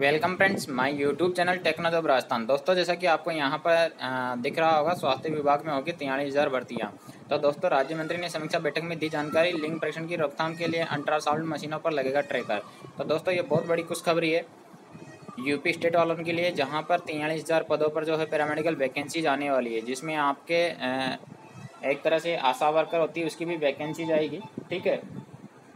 Welcome friends, my YouTube channel Technojob Rajasthan. दोस्तों, जैसा कि आपको यहाँ पर दिख रहा होगा, स्वास्थ्य विभाग में होगी तियालीस हज़ार भर्तियाँ। तो दोस्तों, राज्य मंत्री ने समीक्षा बैठक में दी जानकारी, लिंग परीक्षण की रोकथाम के लिए अल्ट्रासाउंड मशीनों पर लगेगा ट्रैकर। तो दोस्तों, ये बहुत बड़ी खुशखबरी है यूपी स्टेट वालों के लिए, जहाँ पर तियालीस हज़ार पदों पर जो है पैरामेडिकल वैकेंसी आने वाली है, जिसमें आपके एक तरह से आशा वर्कर होती है, उसकी भी वैकेंसी जाएगी। ठीक है?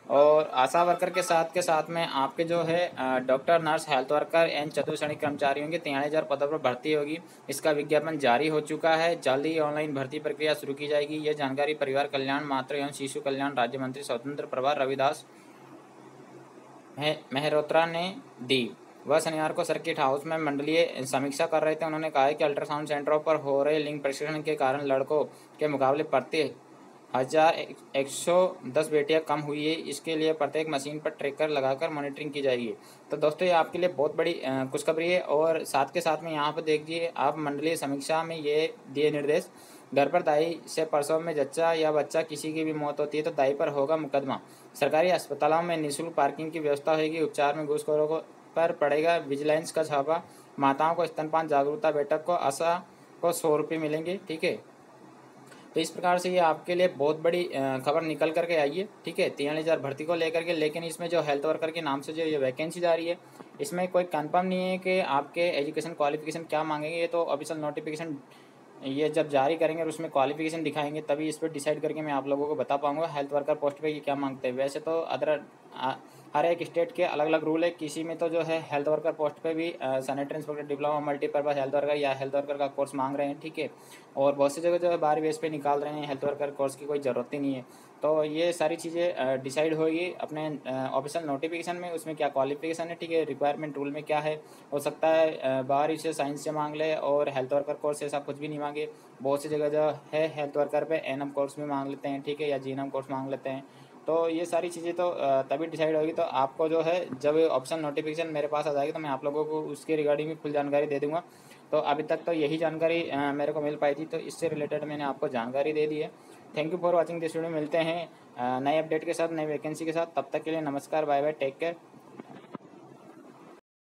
और आशा वर्कर के साथ के साथ में आपके जो है doctor, nurse, health worker and चतुर्श्रेणी कर्मचारियों की तिहाड़ी हज़ार पदों पर भर्ती होगी। इसका विज्ञापन जारी हो चुका है। जल्द ही ऑनलाइन भर्ती प्रक्रिया शुरू की जाएगी। यह जानकारी परिवार कल्याण, मातृ एवं शिशु कल्याण राज्य मंत्री स्वतंत्र प्रभार रविदास मेहरोत्रा ने दी। वह शनिवार को सर्किट हाउस में मंडलीय समीक्षा कर रहे थे। उन्होंने कहा कि अल्ट्रासाउंड सेंटरों पर हो रहे लिंग प्रशिक्षण के कारण लड़कों के मुकाबले प्रति हज़ार एक सौ दस बेटियाँ कम हुई है। इसके लिए प्रत्येक मशीन पर ट्रैकर लगाकर मॉनिटरिंग की जाएगी। तो दोस्तों, ये आपके लिए बहुत बड़ी खुशखबरी है और साथ के साथ में यहाँ पर देखिए, आप मंडलीय समीक्षा में ये दिए निर्देश। घर पर दाई से परसों में जच्चा या बच्चा किसी की भी मौत होती है तो दाई पर होगा मुकदमा। सरकारी अस्पतालों में निःशुल्क पार्किंग की व्यवस्था होगी। उपचार में घुसखोरों पर पड़ेगा विजिलेंस का छापा। माताओं को स्तनपान जागरूकता बैठक को आशा को सौ रुपये मिलेंगे, ठीक है? तो इस प्रकार से ये आपके लिए बहुत बड़ी खबर निकल करके आई है, ठीक है? तीन हज़ार भर्ती को लेकर के, लेकिन इसमें जो हेल्थ वर्कर के नाम से जो ये वैकेंसी जा रही है, इसमें कोई कंफर्म नहीं है कि आपके एजुकेशन क्वालिफिकेशन क्या मांगेंगे, ये तो ऑफिशियल नोटिफिकेशन ये जब जारी करेंगे और उसमें क्वालिफिकेशन दिखाएँगे, तभी इस पर डिसाइड करके मैं आप लोगों को बता पाऊँगा हेल्थ वर्कर पोस्ट पर ये क्या मांगते हैं। वैसे तो अदर हर एक स्टेट के अलग अलग रूल है। किसी में तो जो है हेल्थ वर्कर पोस्ट पे भी sanitary inspector diploma multipurpose health worker या हेल्थ वर्कर का कोर्स मांग रहे हैं, ठीक है? और बहुत सी जगह जो है बाहर बेस पे निकाल रहे हैं, हेल्थ वर्कर कोर्स की कोई ज़रूरत ही नहीं है। तो ये सारी चीज़ें डिसाइड होगी अपने ऑफिशियल नोटिफिकेशन में, उसमें क्या क्वालिफिकेशन है, ठीक है? रिक्वायरमेंट रूल में क्या है? हो सकता है बाहर इसे साइंस से मांग ले और हेल्थ वर्कर कोर्स ऐसा कुछ भी नहीं मांगे। बहुत सी जगह जो है हेल्थ वर्कर पे एन कोर्स भी मांग लेते हैं, ठीक है? या जी कोर्स मांग लेते हैं। तो ये सारी चीज़ें तो तभी डिसाइड होगी। तो आपको जो है, जब ऑप्शन नोटिफिकेशन मेरे पास आ जाएगी तो मैं आप लोगों को उसके रिगार्डिंग भी फुल जानकारी दे दूँगा। तो अभी तक तो यही जानकारी मेरे को मिल पाई थी। तो इससे रिलेटेड मैंने आपको जानकारी दे दी है। Thank you for watching this video मिलते हैं नए अपडेट के साथ नई वैकेंसी के साथ। तब तक के लिए नमस्कार बाय बाय टेक केयर